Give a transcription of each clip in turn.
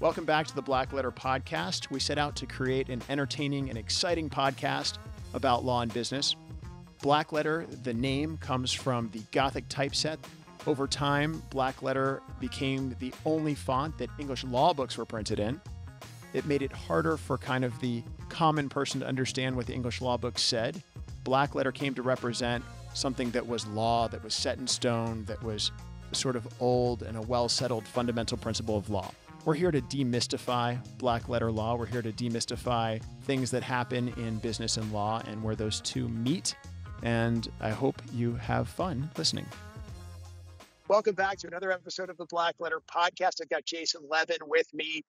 Welcome back to the Black Letter Podcast. We set out to create an entertaining and exciting podcast about law and business. Black Letter, the name, comes from the Gothic typeset. Over time, Black Letter became the only font that English law books were printed in. It made it harder for kind of the common person to understand what the English law books said. Black Letter came to represent something that was law, that was set in stone, that was sort of old and a well settled fundamental principle of law. We're here to demystify black letter law. We're here to demystify things that happen in business and law and where those two meet. And I hope you have fun listening. Welcome back to another episode of the Black Letter Podcast. I've got Jason Levin with me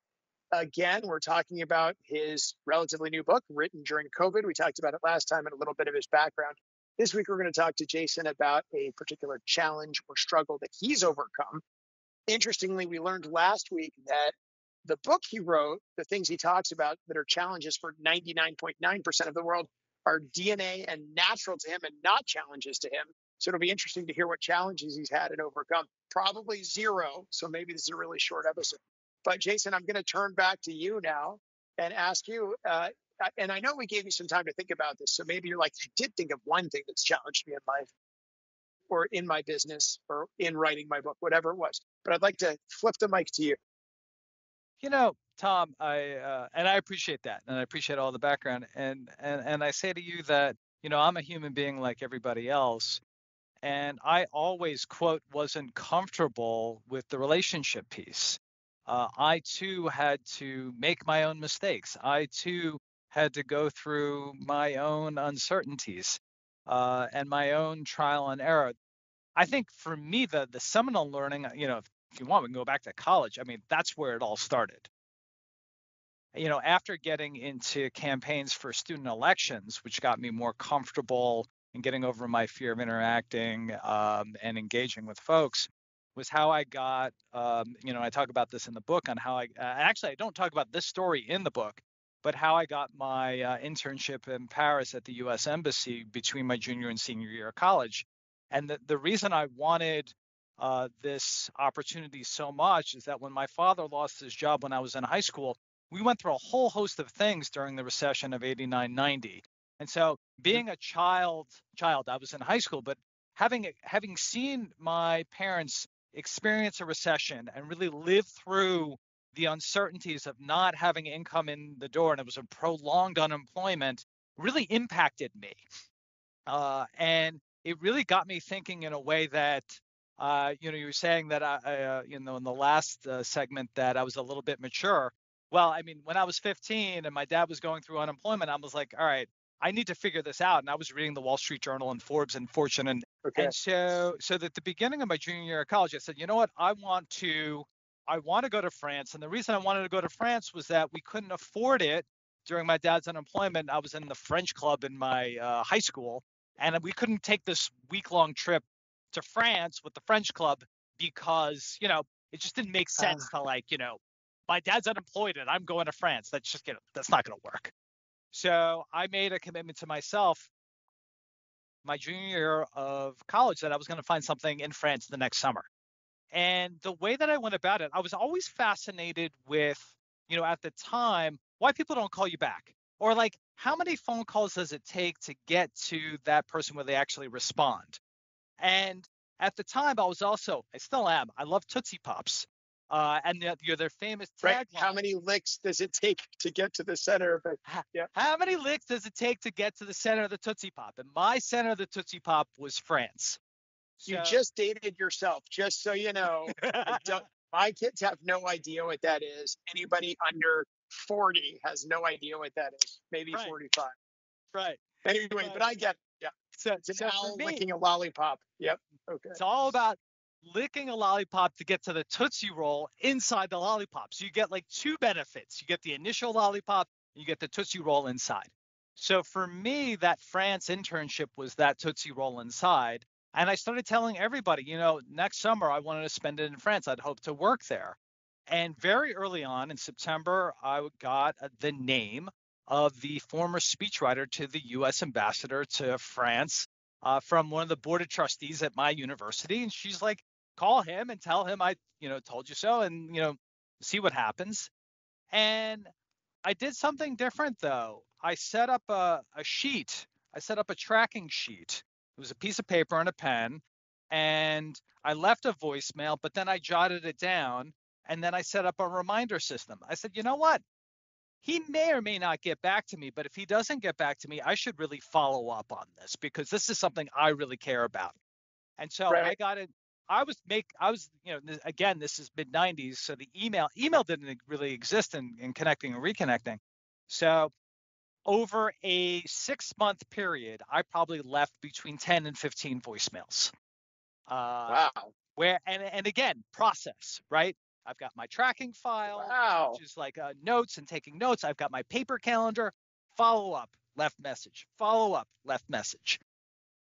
again. We're talking about his relatively new book written during COVID. We talked about it last time and a little bit of his background. This week, we're going to talk to Jason about a particular challenge or struggle that he's overcome. Interestingly, we learned last week that the book he wrote, the things he talks about that are challenges for 99.9% of the world, are DNA and natural to him and not challenges to him. So it'll be interesting to hear what challenges he's had and overcome. Probably zero. So maybe this is a really short episode. But Jason, I'm going to turn back to you now and ask you uh, and I know we gave you some time to think about this. So maybe you're like, I did think of one thing that's challenged me in life or in my business or in writing my book, whatever it was. But I'd like to flip the mic to you. You know, Tom, I uh, and I appreciate that, and I appreciate all the background, and and and I say to you that you know I'm a human being like everybody else, and I always quote wasn't comfortable with the relationship piece. Uh, I too had to make my own mistakes. I too had to go through my own uncertainties uh, and my own trial and error. I think for me, the the seminal learning, you know, if you want, we can go back to college. I mean, that's where it all started. You know, after getting into campaigns for student elections, which got me more comfortable in getting over my fear of interacting um, and engaging with folks, was how I got, um, you know, I talk about this in the book on how I uh, actually I don't talk about this story in the book, but how I got my uh, internship in Paris at the US Embassy between my junior and senior year of college. And the, the reason I wanted uh, this opportunity so much is that when my father lost his job when I was in high school, we went through a whole host of things during the recession of 89 90. And so mm-hmm. being a child, child, I was in high school, but having having seen my parents experience a recession and really live through the uncertainties of not having income in the door and it was a prolonged unemployment really impacted me. Uh, and it really got me thinking in a way that, uh, you know, you were saying that I, uh, you know, in the last uh, segment that I was a little bit mature. Well, I mean, when I was 15 and my dad was going through unemployment, I was like, all right, I need to figure this out. And I was reading the Wall Street Journal and Forbes and Fortune. And, okay. and so, so at the beginning of my junior year of college, I said, you know what? I want to I want to go to France. And the reason I wanted to go to France was that we couldn't afford it during my dad's unemployment. I was in the French club in my uh, high school, and we couldn't take this week long trip to France with the French club because, you know, it just didn't make sense uh, to like, you know, my dad's unemployed and I'm going to France. That's just, you know, that's not going to work. So I made a commitment to myself my junior year of college that I was going to find something in France the next summer. And the way that I went about it, I was always fascinated with, you know, at the time, why people don't call you back. Or like, how many phone calls does it take to get to that person where they actually respond? And at the time, I was also, I still am, I love Tootsie Pops. Uh, and the, you're their famous tagline. Right. How many licks does it take to get to the center of it? Yeah. How many licks does it take to get to the center of the Tootsie Pop? And my center of the Tootsie Pop was France. You just dated yourself, just so you know. my kids have no idea what that is. Anybody under 40 has no idea what that is. Maybe right. 45. Right. Anyway, right. but I get yeah. So, it's an so owl me, licking a lollipop. Yep. Okay. It's all about licking a lollipop to get to the Tootsie Roll inside the lollipop. So you get like two benefits. You get the initial lollipop, and you get the Tootsie Roll inside. So for me, that France internship was that Tootsie Roll inside. And I started telling everybody, you know, next summer I wanted to spend it in France. I'd hope to work there. And very early on in September, I got the name of the former speechwriter to the U.S. ambassador to France uh, from one of the board of trustees at my university. And she's like, call him and tell him I, you know, told you so and, you know, see what happens. And I did something different though. I set up a, a sheet. I set up a tracking sheet. It was a piece of paper and a pen. And I left a voicemail, but then I jotted it down. And then I set up a reminder system. I said, you know what? He may or may not get back to me, but if he doesn't get back to me, I should really follow up on this because this is something I really care about. And so Right. I got it. I was make I was you know again this is mid 90s so the email email didn't really exist in, in connecting and reconnecting. So over a six month period, I probably left between 10 and 15 voicemails. Uh, Wow. Where and and again process right. I've got my tracking file Wow. which is like uh, notes and taking notes. I've got my paper calendar, follow up, left message, follow up, left message.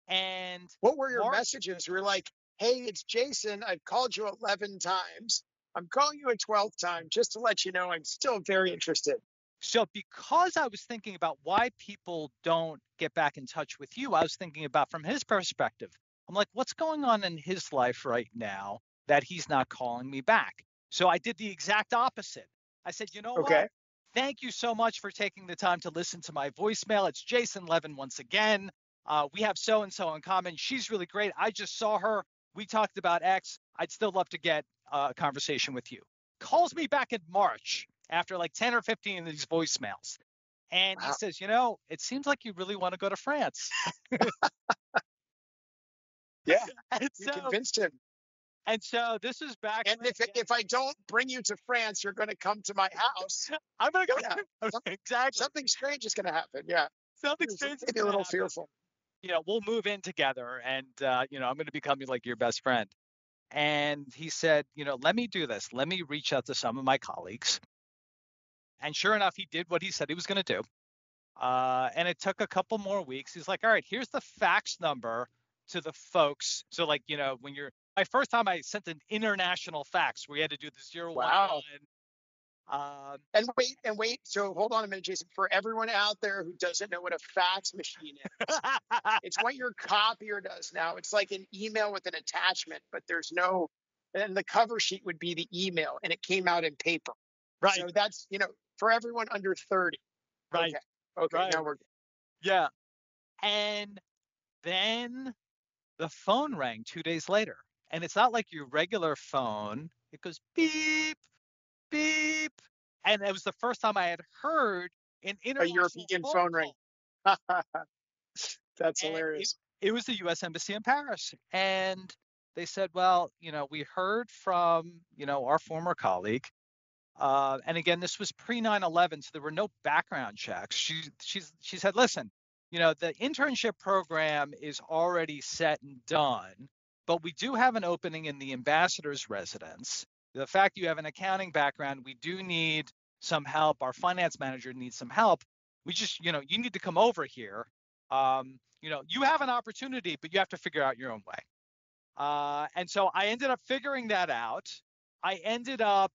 And What were your messages? We were like, hey, it's Jason. I've called you 11 times. I'm calling you a 12th time just to let you know I'm still very interested. So, because I was thinking about why people don't get back in touch with you, I was thinking about from his perspective. I'm like, what's going on in his life right now that he's not calling me back? So, I did the exact opposite. I said, you know Okay. what? Thank you so much for taking the time to listen to my voicemail. It's Jason Levin once again. Uh, we have so and so in common. She's really great. I just saw her. We talked about X. I'd still love to get uh, a conversation with you. Calls me back in March after like 10 or 15 of these voicemails. And he says, You know, it seems like you really want to go to France. Yeah. and, You so, convinced him. and so this is back. And if, if I don't bring you to France, you're going to come to my house. I'm going to go. Yeah. Some- exactly. Something strange is going to happen. Yeah. Something strange is Maybe a gonna be a little happen. fearful. you know, we'll move in together and, uh, you know, I'm going to become like your best friend. And he said, you know, let me do this. Let me reach out to some of my colleagues. And sure enough, he did what he said he was going to do. Uh, and it took a couple more weeks. He's like, all right, here's the fax number to the folks. So, like, you know, when you're, my first time I sent an international fax where you had to do the zero Wow. one. Um, And wait, and wait. So hold on a minute, Jason. For everyone out there who doesn't know what a fax machine is, it's what your copier does now. It's like an email with an attachment, but there's no, and the cover sheet would be the email, and it came out in paper. right, So that's you know for everyone under 30. right. Okay. Okay. Right. Now we're Yeah. And then the phone rang two days later. And it's not like your regular phone. It goes beep, beep. And it was the first time I had heard an international European phone ring. that's And hilarious. It, it was the US Embassy in Paris. And they said, well, you know, we heard from, you know, our former colleague. Uh, and again, this was pre 9 11, so there were no background checks. She, she's, she said, listen, you know, the internship program is already set and done, but we do have an opening in the ambassador's residence. The fact you have an accounting background, we do need some help. Our finance manager needs some help. We just, you know, you need to come over here. Um, you know, you have an opportunity, but you have to figure out your own way. Uh, and so I ended up figuring that out. I ended up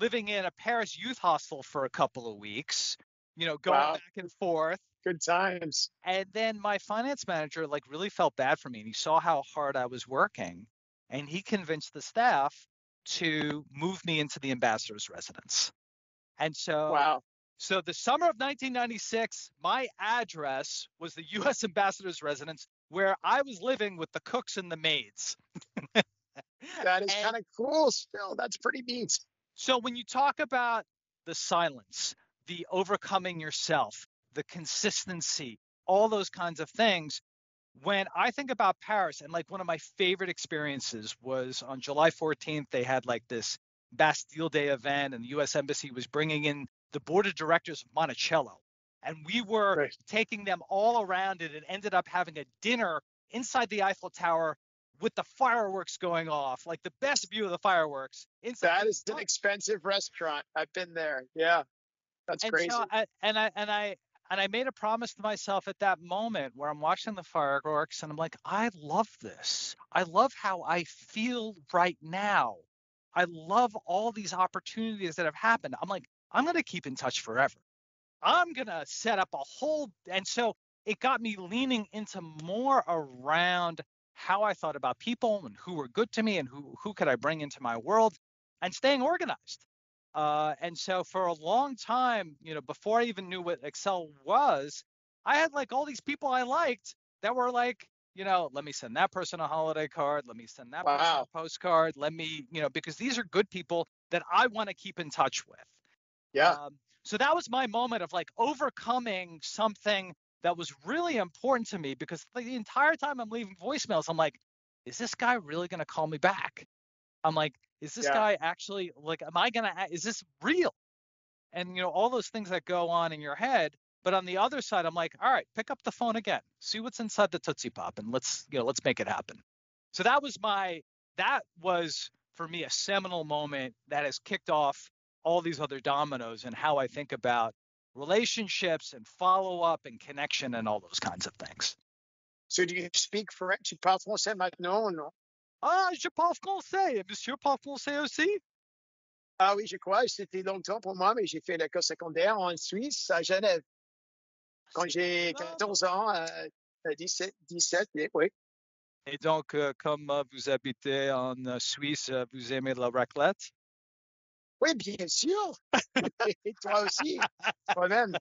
living in a Paris youth hostel for a couple of weeks, you know, going Wow. back and forth. Good times. And then my finance manager like really felt bad for me and he saw how hard I was working and he convinced the staff to move me into the ambassador's residence. And so Wow. so the summer of 1996, my address was the US ambassador's residence where I was living with the cooks and the maids. That is kind of cool. Still, that's pretty neat. So when you talk about the silence, the overcoming yourself, the consistency, all those kinds of things, when I think about Paris and like one of my favorite experiences was on July 14th, they had like this Bastille Day event and the US Embassy was bringing in the board of directors of Monticello. And we were Right. taking them all around it and ended up having a dinner inside the Eiffel Tower with the fireworks going off, like the best view of the fireworks. Inside That is an expensive restaurant. I've been there. Yeah. That's and crazy. so I, and I and I and I made a promise to myself at that moment where I'm watching the fireworks and I'm like, I love this. I love how I feel right now. I love all these opportunities that have happened. I'm like, I'm gonna keep in touch forever. I'm gonna set up a whole and so it got me leaning into more around how I thought about people and who were good to me and who who could I bring into my world and staying organized. Uh, and so for a long time, you know, before I even knew what Excel was, I had like all these people I liked that were like, you know, let me send that person a holiday card, let me send that wow. person a postcard, let me, you know, because these are good people that I want to keep in touch with. Yeah. Um, so that was my moment of like overcoming something that was really important to me because the entire time I'm leaving voicemails, I'm like, is this guy really going to call me back? I'm like, is this yeah. guy actually like, am I going to, is this real? And, you know, all those things that go on in your head. But on the other side, I'm like, all right, pick up the phone again, see what's inside the Tootsie Pop and let's, you know, let's make it happen. So that was my, that was for me a seminal moment that has kicked off all these other dominoes and how I think about relationships and follow up and connection and all those kinds of things. So do you speak French? Tu parles français maintenant ou non? Ah, je parle français. Monsieur parle français aussi? Ah oui, je crois. C'était longtemps pour moi, mais j'ai fait l'école secondaire en Suisse, à Genève. Quand j'ai 14 ans, euh, 17, 17, oui. Et donc, euh, comme vous habitez en Suisse, vous aimez la raclette? Oui, bien sûr. Et toi aussi, toi-même.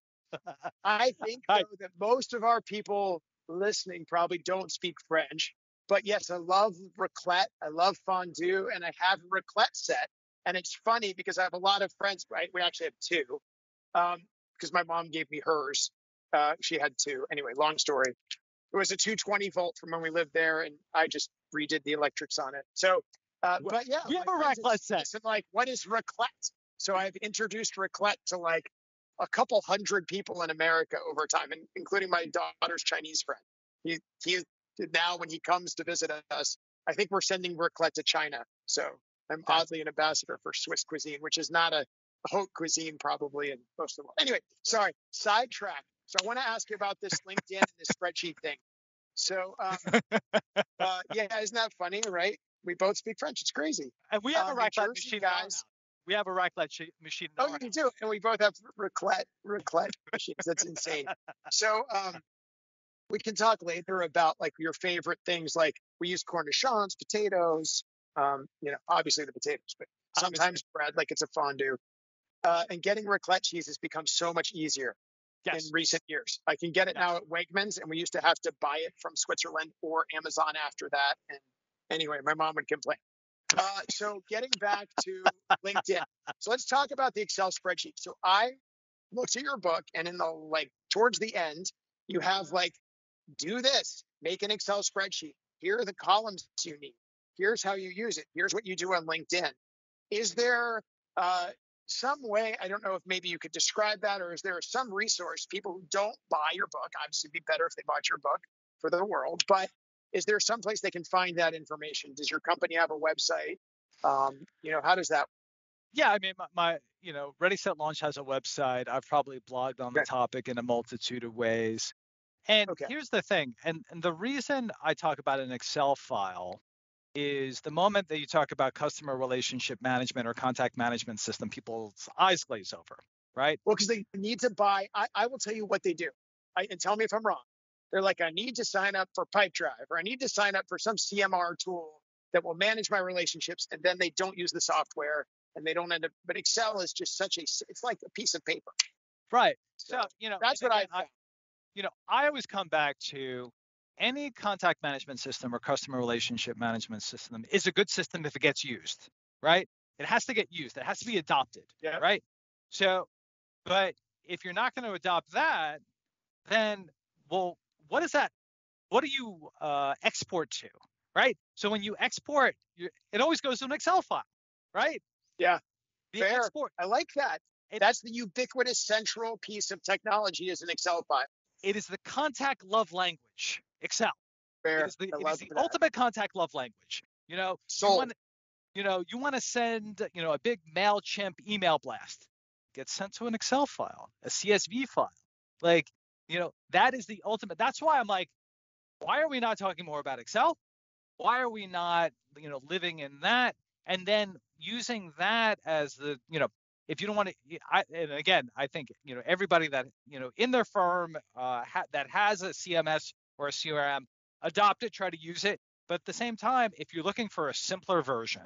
I think though, that most of our people listening probably don't speak French. But yes, I love raclette. I love fondue, and I have a raclette set. And it's funny because I have a lot of friends, right? We actually have two um, because my mom gave me hers. Uh, she had two. Anyway, long story. It was a 220 volt from when we lived there, and I just redid the electrics on it. So uh, but yeah, we have a raclette set. And like, what is raclette? So I've introduced raclette to like a couple hundred people in America over time, and including my daughter's Chinese friend. He he now when he comes to visit us, I think we're sending raclette to China. So I'm oddly an ambassador for Swiss cuisine, which is not a haute cuisine probably in most of the world. Anyway, sorry, sidetrack. So I want to ask you about this LinkedIn and this spreadsheet thing. So um, uh, yeah, isn't that funny, right? We both speak French. It's crazy. And we have um, a raclette machine, guys. We have a raclette sh- machine. Oh, you do, and we both have raclette raclette machines. That's insane. So, um, we can talk later about like your favorite things. Like we use cornichons, potatoes. Um, you know, obviously the potatoes, but sometimes bread, like it's a fondue. Uh, and getting raclette cheese has become so much easier yes. in recent years. I can get it yes. now at Wegmans, and we used to have to buy it from Switzerland or Amazon after that. And Anyway, my mom would complain. Uh, so getting back to LinkedIn. So let's talk about the Excel spreadsheet. So I looked at your book and in the like towards the end, you have like, do this, make an Excel spreadsheet. Here are the columns you need. Here's how you use it. Here's what you do on LinkedIn. Is there uh, some way, I don't know if maybe you could describe that, or is there some resource people who don't buy your book, obviously it'd be better if they bought your book for the world, but is there some place they can find that information? Does your company have a website? Um, you know, how does that? Yeah, I mean, my, my, you know, Ready Set Launch has a website. I've probably blogged on the topic in a multitude of ways. And okay. here's the thing, and, and the reason I talk about an Excel file is the moment that you talk about customer relationship management or contact management system, people's eyes glaze over, right? Well, because they need to buy. I, I will tell you what they do, I, and tell me if I'm wrong. They're like, I need to sign up for Pipedrive or I need to sign up for some CMR tool that will manage my relationships. And then they don't use the software and they don't end up. But Excel is just such a, it's like a piece of paper. Right. So, you know, that's what I, I, you know, I always come back to any contact management system or customer relationship management system is a good system if it gets used, right? It has to get used. It has to be adopted, yeah. right? So, but if you're not going to adopt that, then well, what is that? What do you uh, export to, right? So when you export, it always goes to an Excel file, right? Yeah. The Fair. Export, I like that. It, That's the ubiquitous central piece of technology is an Excel file. It is the contact love language, Excel. Fair. It is the, it is the ultimate contact love language. You know, Sold. You want, you know, you want to send, you know, a big MailChimp email blast. Get sent to an Excel file, a CSV file. Like you know, that is the ultimate. That's why I'm like, why are we not talking more about Excel? Why are we not, you know, living in that and then using that as the, you know, if you don't want to, I, and again, I think, you know, everybody that, you know, in their firm uh, ha, that has a CMS or a CRM, adopt it, try to use it. But at the same time, if you're looking for a simpler version,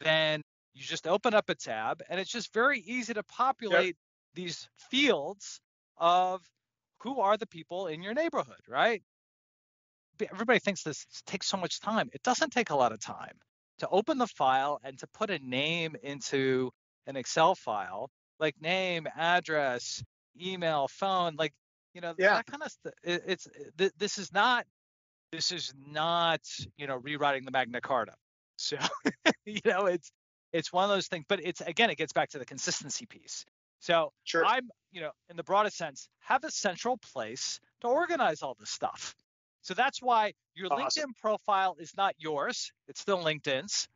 then You just open up a tab, and it's just very easy to populate yep. these fields of who are the people in your neighborhood, right? Everybody thinks this takes so much time. It doesn't take a lot of time to open the file and to put a name into an Excel file, like name, address, email, phone, like you know yeah. that kind of stuff. It, it's th- this is not this is not you know rewriting the Magna Carta. So you know it's it's one of those things, but it's again it gets back to the consistency piece. So sure. I'm you know in the broadest sense have a central place to organize all this stuff. So that's why your awesome. LinkedIn profile is not yours, it's still LinkedIn's.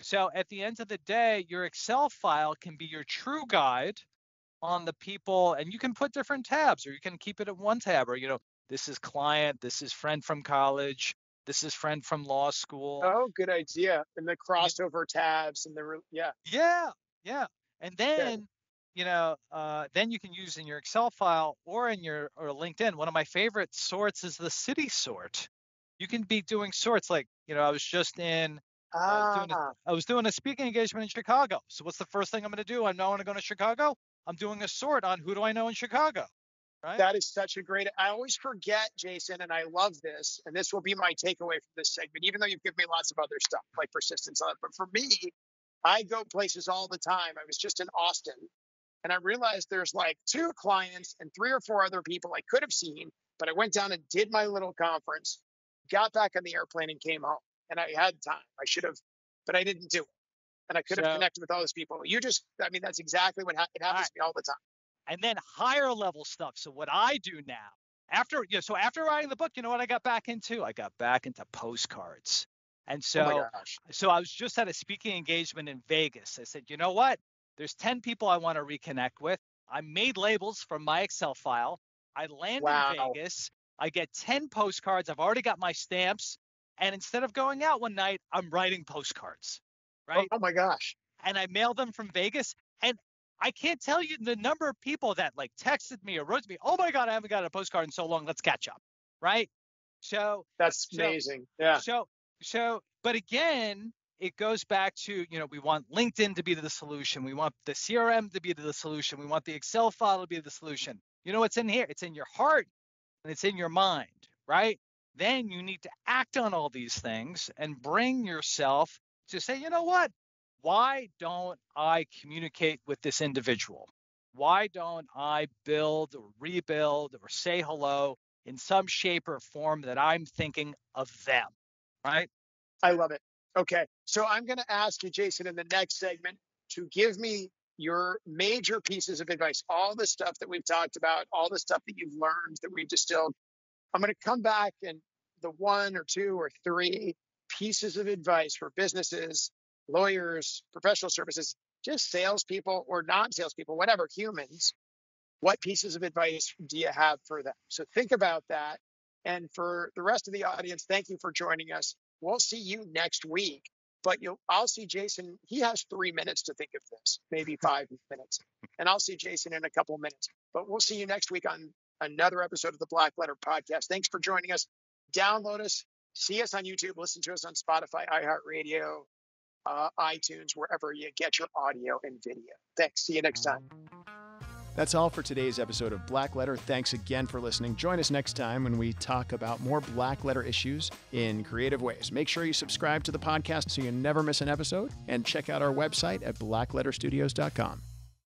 So at the end of the day, your Excel file can be your true guide on the people, and you can put different tabs, or you can keep it in one tab, or you know, this is client, this is friend from college, this is friend from law school. Oh, good idea. And the crossover tabs and the yeah. Yeah, yeah. And then you know, uh, then you can use in your Excel file or in your or LinkedIn. One of my favorite sorts is the city sort. You can be doing sorts like, you know, I was just in. Uh, ah. doing a, ah. I was doing a speaking engagement in Chicago. So what's the first thing I'm going to do? I know I want to go to Chicago. I'm doing a sort on who do I know in Chicago. Right? That is such a great. I always forget, Jason, and I love this, and this will be my takeaway from this segment. Even though you've given me lots of other stuff like persistence, on it. but for me, I go places all the time. I was just in Austin and I realized there's like two clients and three or four other people I could have seen, but I went down and did my little conference, got back on the airplane and came home. And I had time. I should have, but I didn't do it. And I could have so, connected with all those people. You just, I mean, that's exactly what ha- it happens right. to me all the time. And then higher level stuff. So what I do now, after, you know, so after writing the book, you know what I got back into? I got back into postcards. And oh so, oh so I was just at a speaking engagement in Vegas. I said, you know what? There's 10 people I want to reconnect with. I made labels from my Excel file. I land wow. in Vegas. I get 10 postcards. I've already got my stamps. And instead of going out one night, I'm writing postcards. Right. Oh, oh my gosh. And I mail them from Vegas. And I can't tell you the number of people that like texted me or wrote to me, oh my God, I haven't got a postcard in so long. Let's catch up. Right. So that's amazing. So, yeah. So, so, but again, it goes back to, you know, we want LinkedIn to be the solution. We want the CRM to be the solution. We want the Excel file to be the solution. You know what's in here? It's in your heart and it's in your mind, right? Then you need to act on all these things and bring yourself to say, you know what? Why don't I communicate with this individual? Why don't I build or rebuild or say hello in some shape or form that I'm thinking of them, right? I love it. Okay. So I'm going to ask you, Jason, in the next segment to give me your major pieces of advice, all the stuff that we've talked about, all the stuff that you've learned that we've distilled. I'm going to come back and the one or two or three pieces of advice for businesses, lawyers, professional services, just salespeople or non salespeople, whatever, humans. What pieces of advice do you have for them? So think about that. And for the rest of the audience, thank you for joining us. We'll see you next week. But you'll, I'll see Jason. He has three minutes to think of this, maybe five minutes, and I'll see Jason in a couple minutes. But we'll see you next week on another episode of the Black Letter Podcast. Thanks for joining us. Download us, see us on YouTube, listen to us on Spotify, iHeartRadio, uh, iTunes, wherever you get your audio and video. Thanks. See you next time. That's all for today's episode of Black Letter. Thanks again for listening. Join us next time when we talk about more Black Letter issues in creative ways. Make sure you subscribe to the podcast so you never miss an episode and check out our website at blackletterstudios.com.